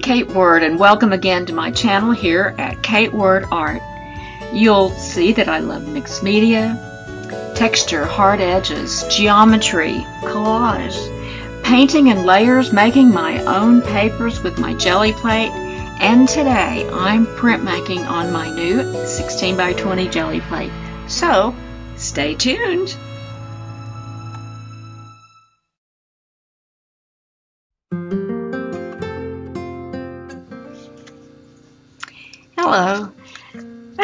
Kate Word and welcome again to my channel here at Kate Word Art. You'll see that I love mixed media, texture, hard edges, geometry, collage, painting and layers, making my own papers with my Gelli plate, and today I'm printmaking on my new 16 by 20 Gelli plate. So stay tuned.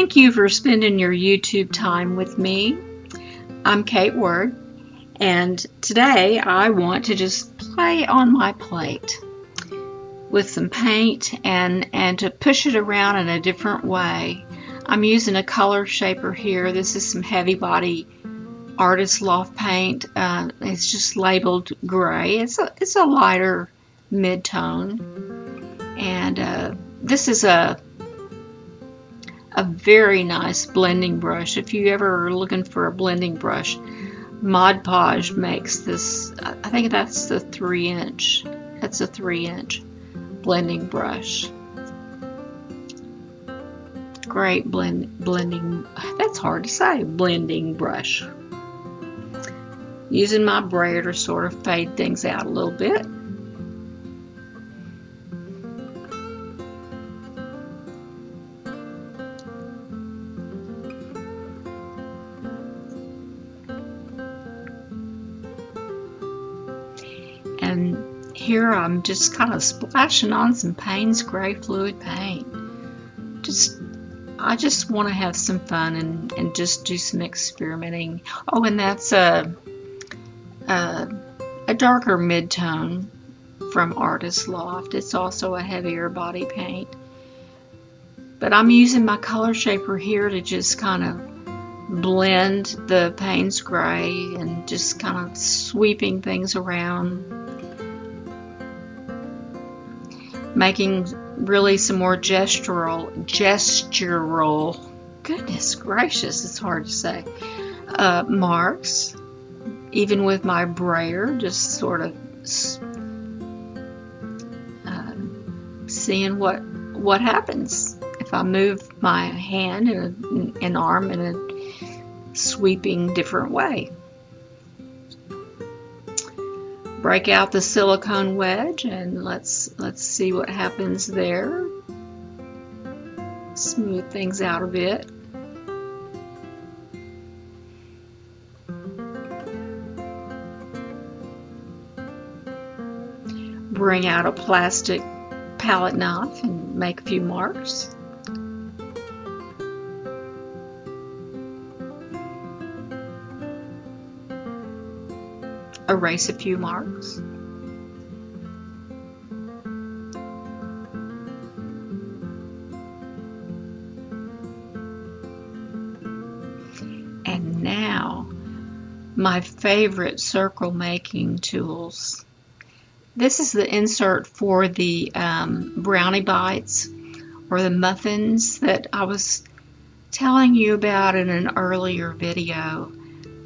Thank you for spending your YouTube time with me. I'm Kate Word, and today I want to just play on my plate with some paint and, and to push it around in a different way. I'm using a color shaper here. This is some heavy body Artist Loft paint. Uh, it's just labeled gray. It's a, it's a lighter mid-tone. And uh, this is a a very nice blending brush. If you ever are looking for a blending brush, Mod Podge makes this, I think that's the 3 inch. That's a 3 inch blending brush. Great blend, blending, that's hard to say, blending brush. Using my brayer to sort of fade things out a little bit. Here I'm just kind of splashing on some Payne's Gray Fluid Paint. Just, I just want to have some fun and, and just do some experimenting. Oh, and that's a, a, a darker mid-tone from Artist Loft. It's also a heavier body paint. But I'm using my color shaper here to just kind of blend the Payne's Gray and just kind of sweeping things around making really some more gestural, gestural, goodness gracious, it's hard to say, uh, marks, even with my brayer, just sort of uh, seeing what what happens. If I move my hand and an arm in a sweeping different way. Break out the silicone wedge and let's let's see what happens there. Smooth things out a bit. Bring out a plastic palette knife and make a few marks. Erase a few marks. And now, my favorite circle making tools. This is the insert for the um, brownie bites or the muffins that I was telling you about in an earlier video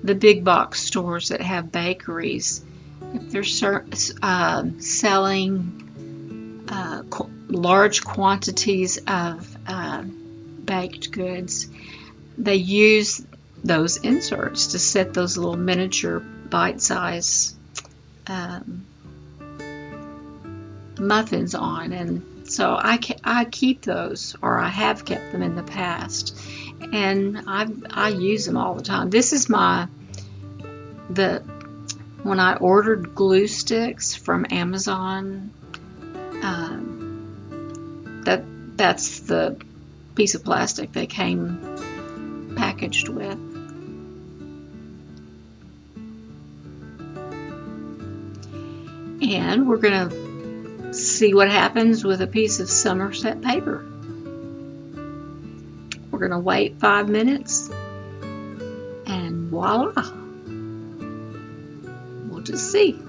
the big box stores that have bakeries, if they're uh, selling uh, qu large quantities of uh, baked goods, they use those inserts to set those little miniature bite-size um, muffins on and so I, I keep those or I have kept them in the past and I I use them all the time. This is my the when I ordered glue sticks from Amazon. Um, that that's the piece of plastic they came packaged with. And we're going to see what happens with a piece of Somerset paper. We're going to wait five minutes and voila. We'll just see.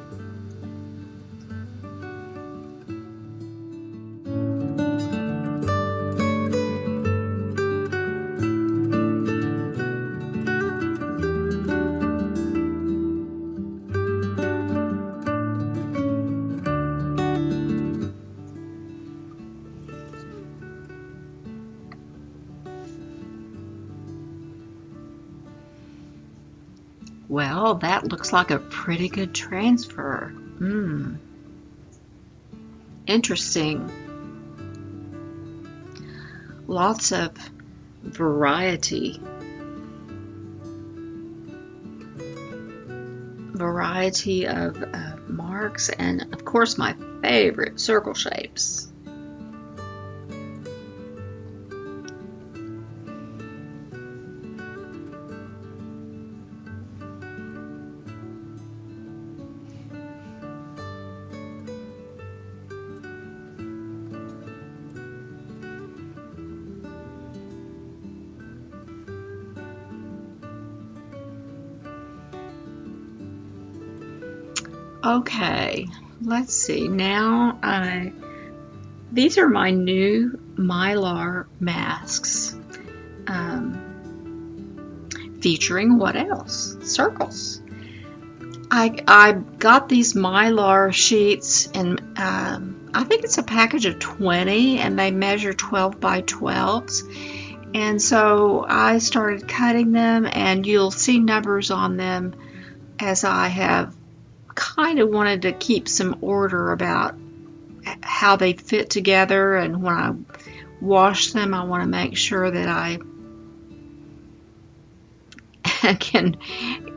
Well, that looks like a pretty good transfer. Hmm. Interesting. Lots of variety. Variety of uh, marks and of course my favorite circle shapes. Okay, let's see. Now I these are my new mylar masks um, featuring what else? Circles. I, I got these mylar sheets and um, I think it's a package of 20 and they measure 12 by 12s and so I started cutting them and you'll see numbers on them as I have kind of wanted to keep some order about how they fit together and when I wash them I want to make sure that I can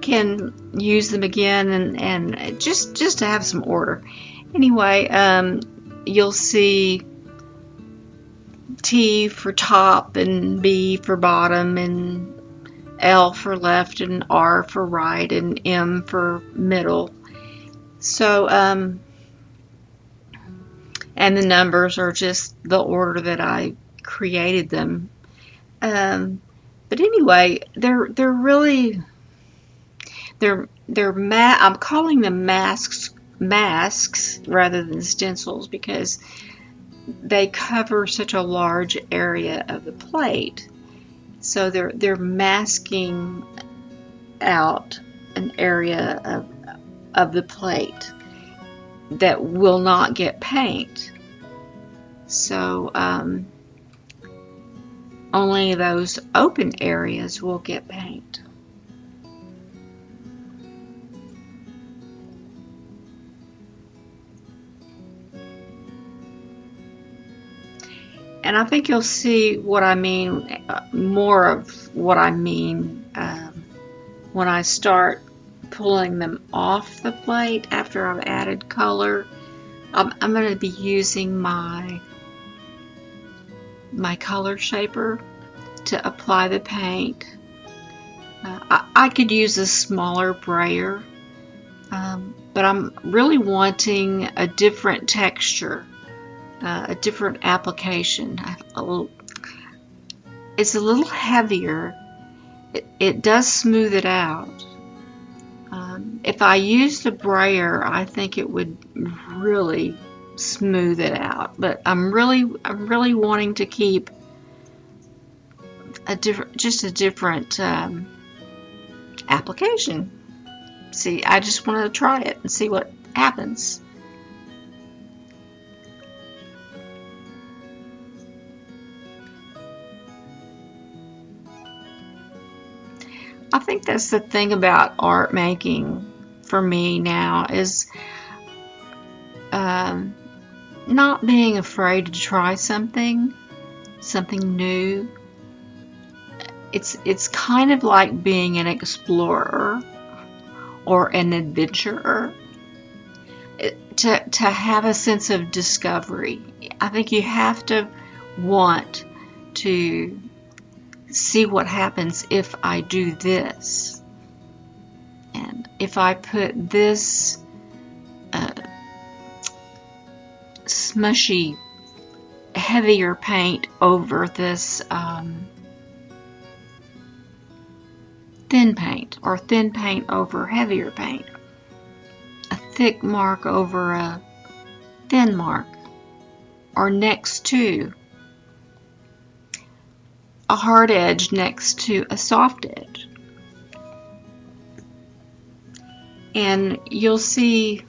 can use them again and, and just just to have some order. Anyway um, you'll see T for top and B for bottom and L for left and R for right and M for middle so, um, and the numbers are just the order that I created them. Um, but anyway, they're they're really they're they're ma- I'm calling them masks masks rather than stencils because they cover such a large area of the plate. So they're they're masking out an area of of the plate that will not get paint. So um, only those open areas will get paint. And I think you'll see what I mean, uh, more of what I mean um, when I start pulling them off the plate after I've added color. I'm, I'm going to be using my my color shaper to apply the paint. Uh, I, I, could use a smaller brayer, um, but I'm really wanting a different texture, uh, a different application. Little, it's a little heavier. It, it does smooth it out, um, if I used a brayer, I think it would really smooth it out. But I'm really, I'm really wanting to keep a different, just a different um, application. See, I just want to try it and see what happens. I think that's the thing about art making for me now is um, not being afraid to try something, something new. It's it's kind of like being an explorer or an adventurer. to to have a sense of discovery, I think you have to want to see what happens if I do this. And if I put this uh, smushy, heavier paint over this um, thin paint, or thin paint over heavier paint, a thick mark over a thin mark, or next to a hard edge next to a soft edge. And you'll see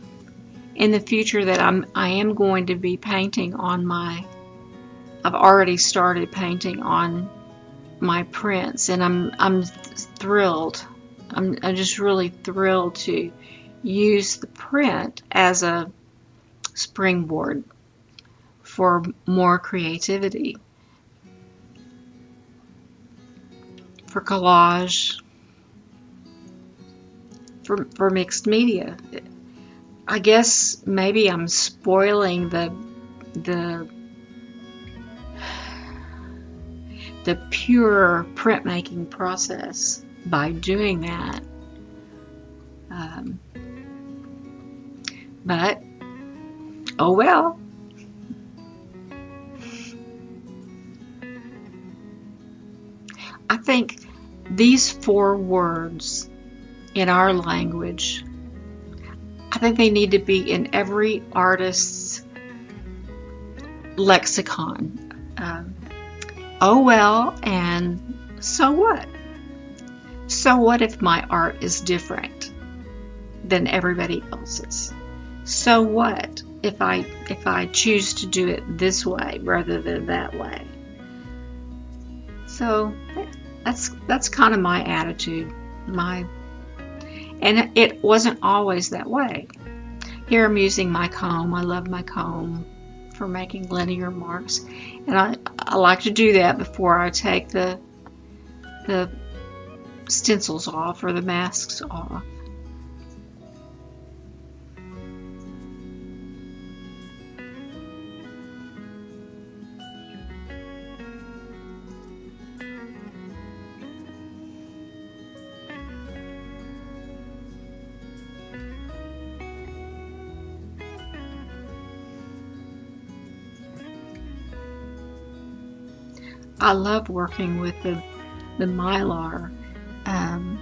in the future that I'm I am going to be painting on my I've already started painting on my prints and I'm I'm thrilled I'm, I'm just really thrilled to use the print as a springboard for more creativity, for collage, for, for mixed media. I guess maybe I'm spoiling the the the pure printmaking process by doing that. Um, but, oh well. I think these four words in our language, I think they need to be in every artist's lexicon. Um, oh well, and so what? So what if my art is different than everybody else's? So what if I if I choose to do it this way rather than that way? So that's kind of my attitude. My and it wasn't always that way. Here I'm using my comb. I love my comb for making linear marks. And I, I like to do that before I take the the stencils off or the masks off. I love working with the, the mylar. Um,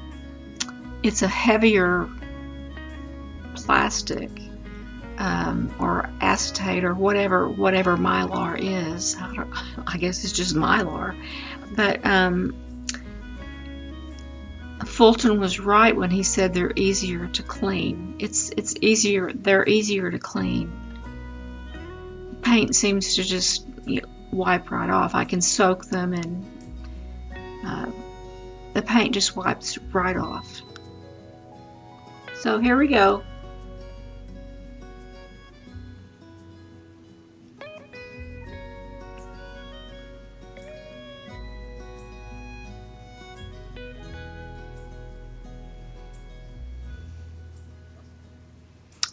it's a heavier plastic um, or acetate or whatever whatever mylar is. I, I guess it's just mylar, but um, Fulton was right when he said they're easier to clean. It's it's easier. They're easier to clean. Paint seems to just you know, wipe right off. I can soak them and uh, the paint just wipes right off. So here we go.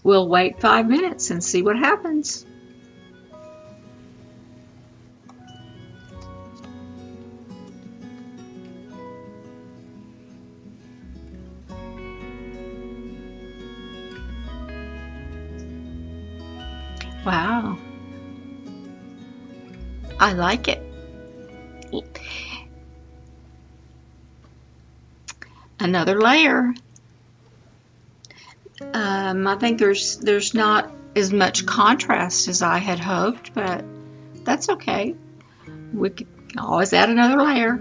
We'll wait five minutes and see what happens. Like it. Another layer. Um, I think there's there's not as much contrast as I had hoped, but that's okay. We can always add another layer.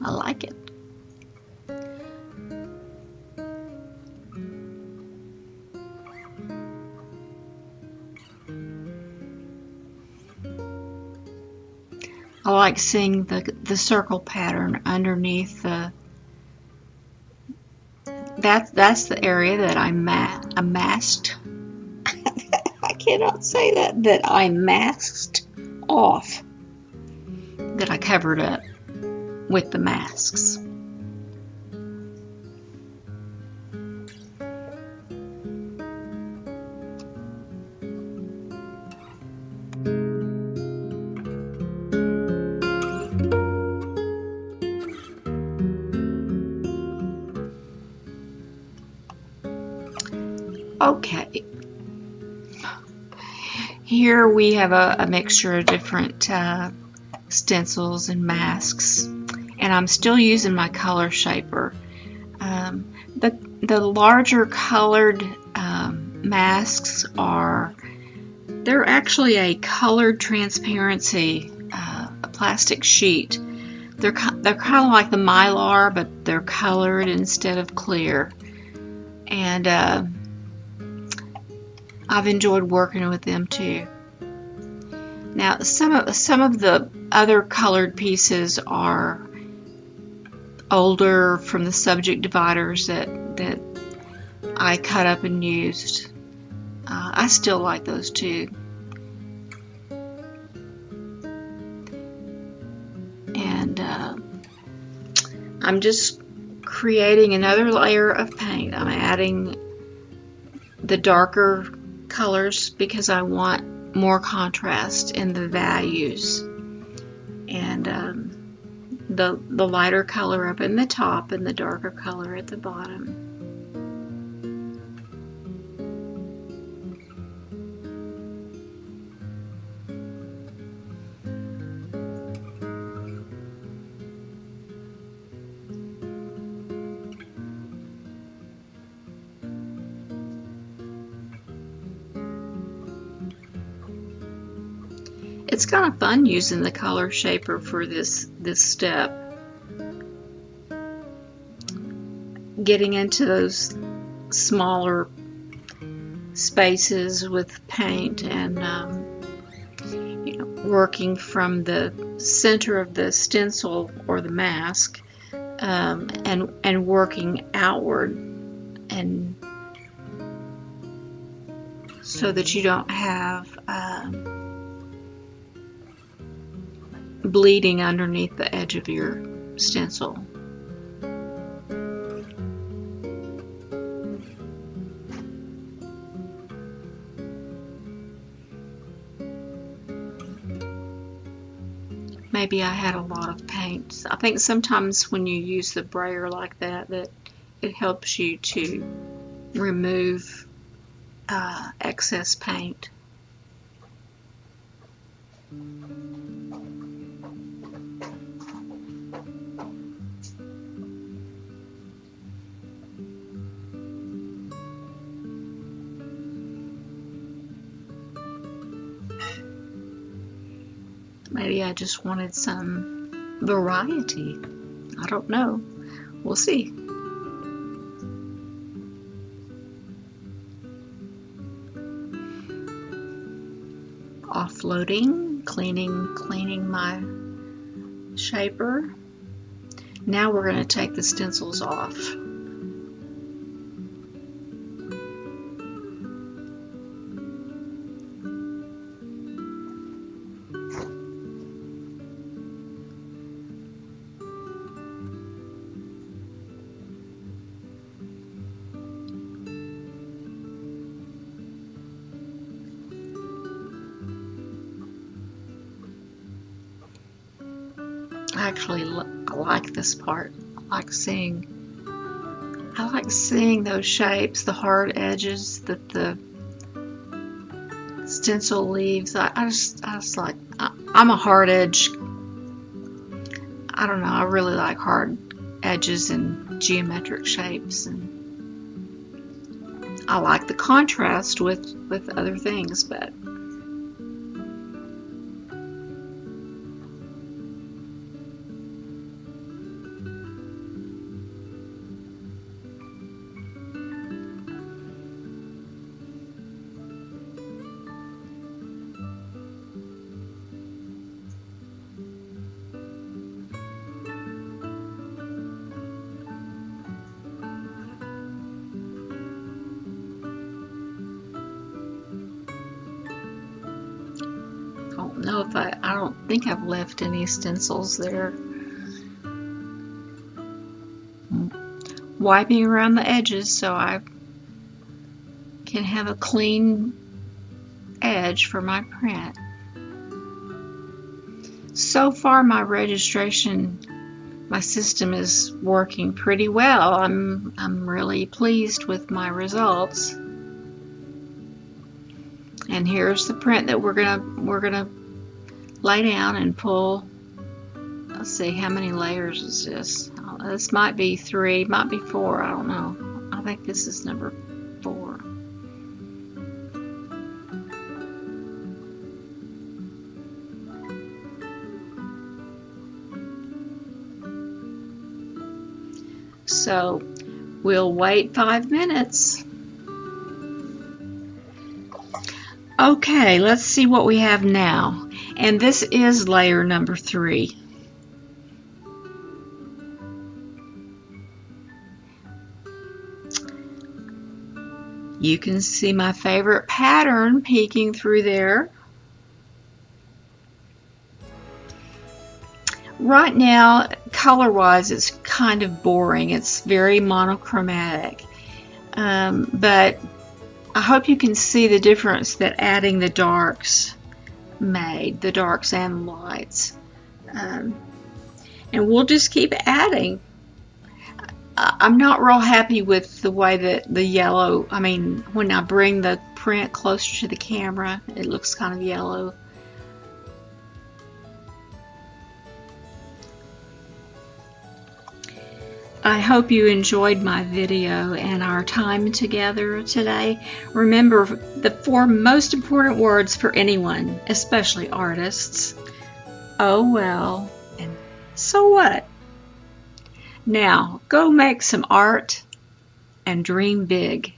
I like it. Like seeing the, the circle pattern underneath the that, that's the area that I, ma masked I cannot say that that I masked off that I covered up with the masks Okay. Here we have a, a mixture of different uh, stencils and masks and I'm still using my color shaper. Um, the, the larger colored um, masks are, they're actually a colored transparency, uh, a plastic sheet. They're, they're kind of like the Mylar, but they're colored instead of clear. And uh, I've enjoyed working with them too. Now, some of some of the other colored pieces are older from the subject dividers that that I cut up and used. Uh, I still like those too. And uh, I'm just creating another layer of paint. I'm adding the darker colors because I want more contrast in the values. And um, the, the lighter color up in the top and the darker color at the bottom. Kind of fun using the color shaper for this this step. Getting into those smaller spaces with paint and um, you know, working from the center of the stencil or the mask um, and and working outward and so that you don't have um, bleeding underneath the edge of your stencil. Maybe I had a lot of paint. I think sometimes when you use the brayer like that, that it helps you to remove uh, excess paint. I just wanted some variety. I don't know. We'll see. Offloading, cleaning, cleaning my shaper. Now we're going to take the stencils off. Actually like this part. I like seeing I like seeing those shapes, the hard edges that the stencil leaves. I, I just I just like I, I'm a hard edge. I don't know. I really like hard edges and geometric shapes and I like the contrast with with other things, but know if I, I don't think I've left any stencils there. Wiping around the edges so I can have a clean edge for my print. So far my registration, my system is working pretty well. I'm, I'm really pleased with my results. And here's the print that we're gonna we're gonna lay down and pull. Let's see, how many layers is this? Oh, this might be three, might be four, I don't know. I think this is number four. So we'll wait five minutes. Okay, let's see what we have now. And this is layer number three. You can see my favorite pattern peeking through there. Right now, color-wise, it's kind of boring. It's very monochromatic. Um, but I hope you can see the difference that adding the darks made, the darks and lights. Um, and we'll just keep adding. I'm not real happy with the way that the yellow, I mean, when I bring the print closer to the camera, it looks kind of yellow. I hope you enjoyed my video and our time together today. Remember the four most important words for anyone, especially artists. Oh well, and so what? Now, go make some art and dream big.